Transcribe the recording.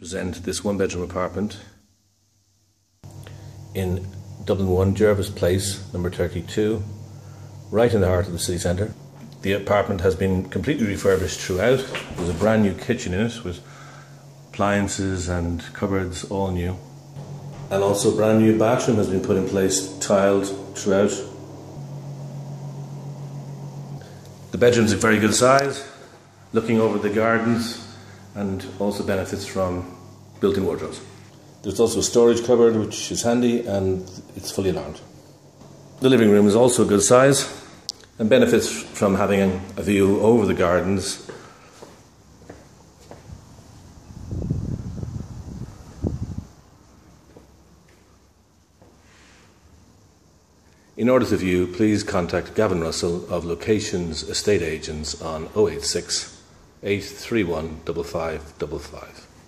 present this one bedroom apartment in Dublin 1 Jervis Place, number 32, right in the heart of the city centre. The apartment has been completely refurbished throughout. There's a brand new kitchen in it with appliances and cupboards, all new. And also, a brand new bathroom has been put in place, tiled throughout. The bedroom's a very good size, looking over the gardens and also benefits from built in wardrobes. There's also a storage cupboard which is handy and it's fully alarmed. The living room is also a good size and benefits from having a view over the gardens. In order to view, please contact Gavin Russell of Locations Estate Agents on 086 831 5555.